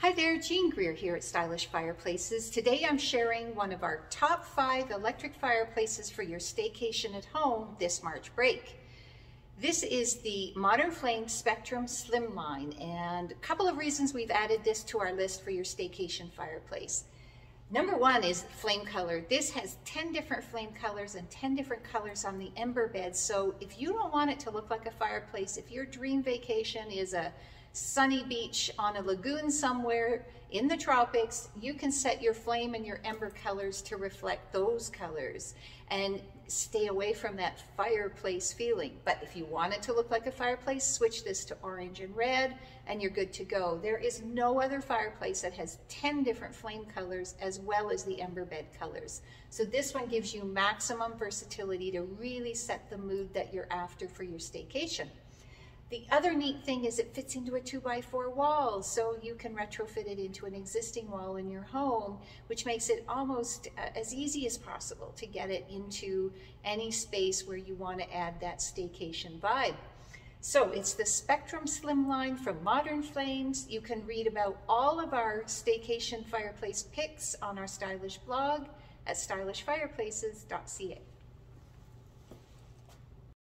Hi there, Jean Greer here at Stylish Fireplaces. Today I'm sharing one of our top five electric fireplaces for your staycation at home this March break. This is the Modern Flame Spectrum Slimline and a couple of reasons we've added this to our list for your staycation fireplace. Number one is flame color. This has 10 different flame colors and 10 different colors on the ember bed. So if you don't want it to look like a fireplace, if your dream vacation is a sunny beach on a lagoon somewhere in the tropics, you can set your flame and your ember colors to reflect those colors and stay away from that fireplace feeling. But if you want it to look like a fireplace, switch this to orange and red and you're good to go. There is no other fireplace that has 10 different flame colors as well as the ember bed colors. So this one gives you maximum versatility to really set the mood that you're after for your staycation. The other neat thing is it fits into a two by four wall, so you can retrofit it into an existing wall in your home, which makes it almost uh, as easy as possible to get it into any space where you want to add that staycation vibe. So it's the Spectrum Slimline from Modern Flames. You can read about all of our staycation fireplace picks on our stylish blog at stylishfireplaces.ca.